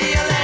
realize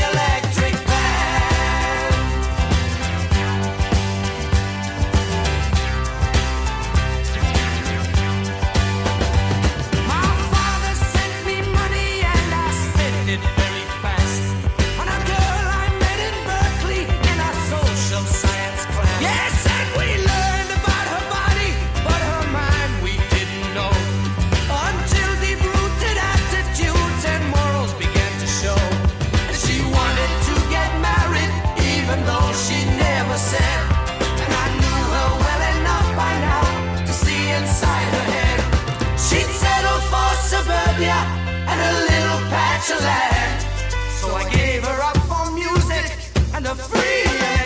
realize a little patch of land. So I gave her up for music and a free.